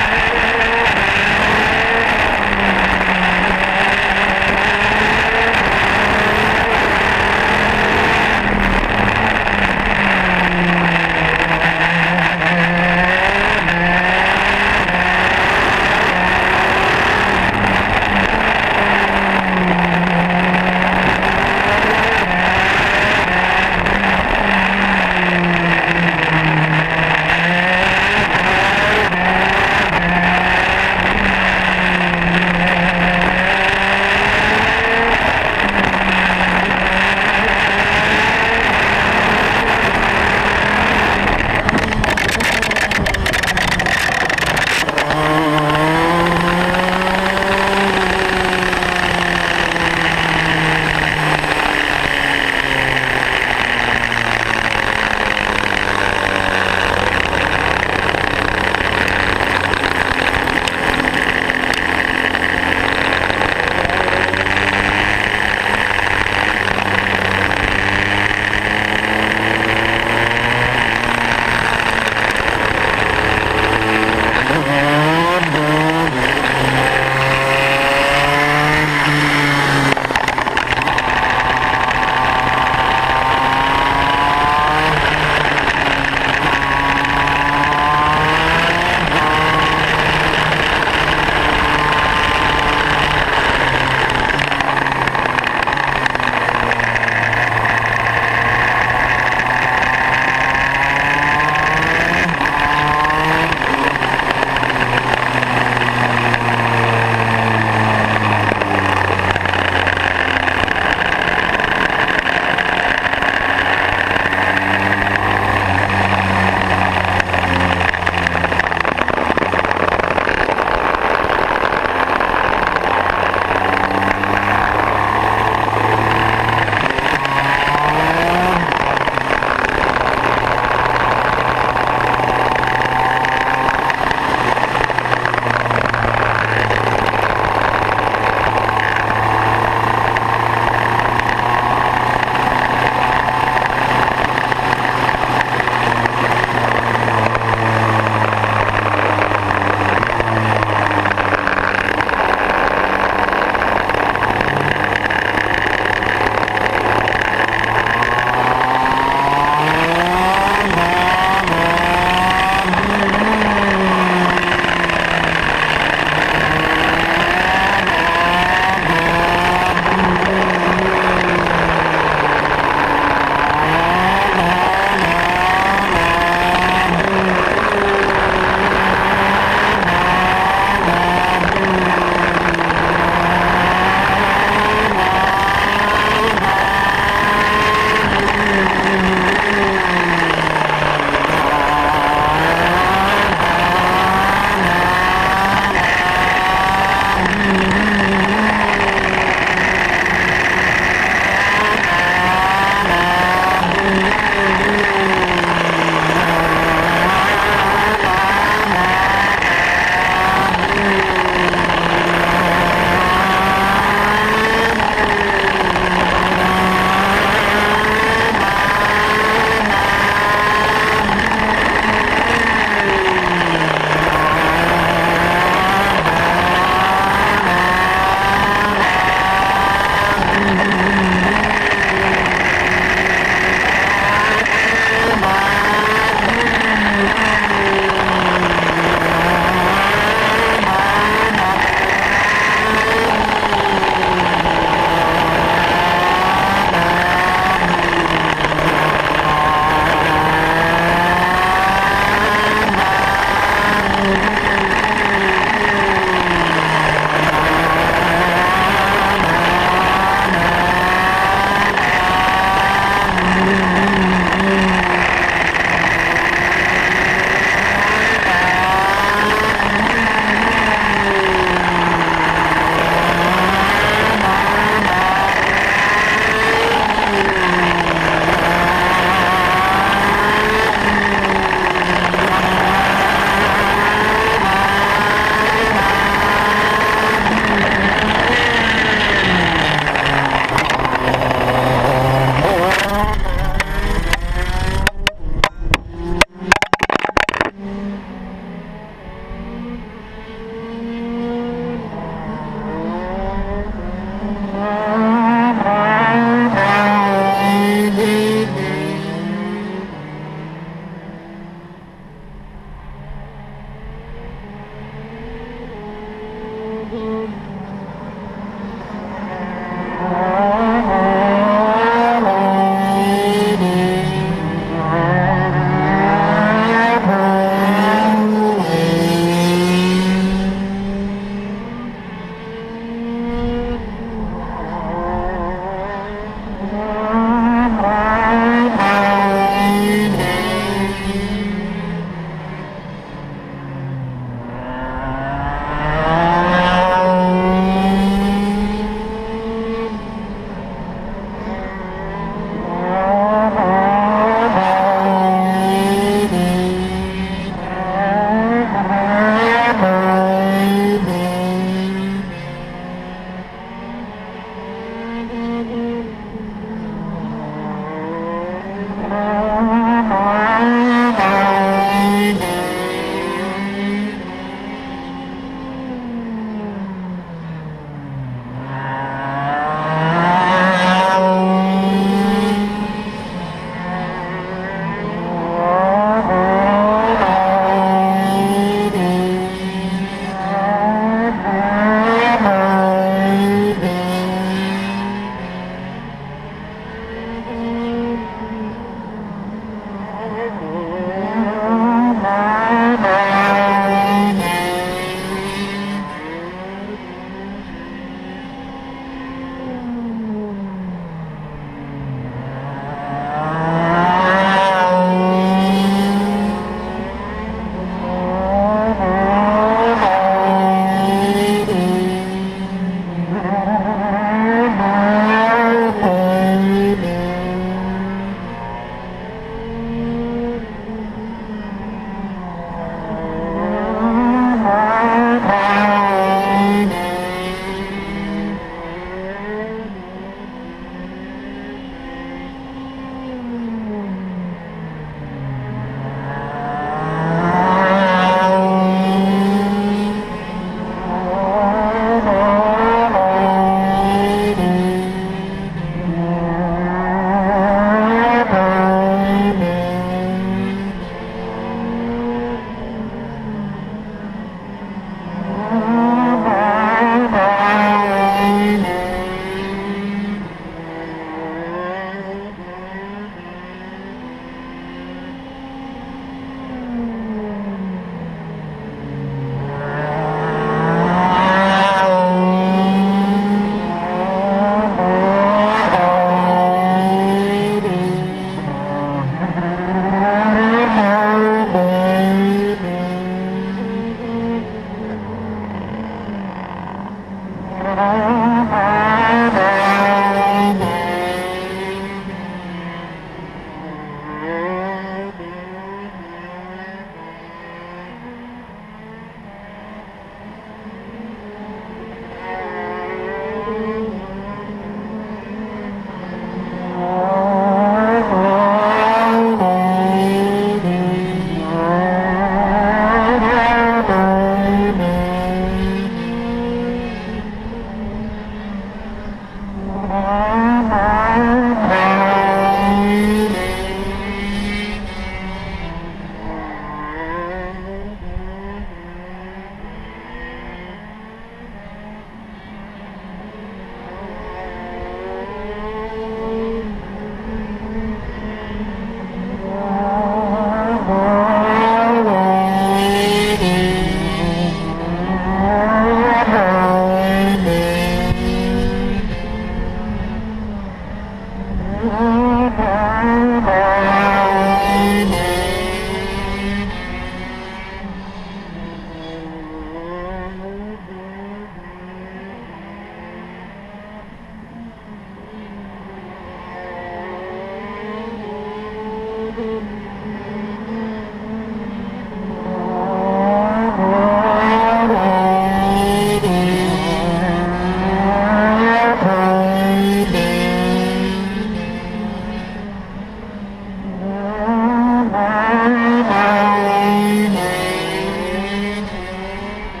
Yeah!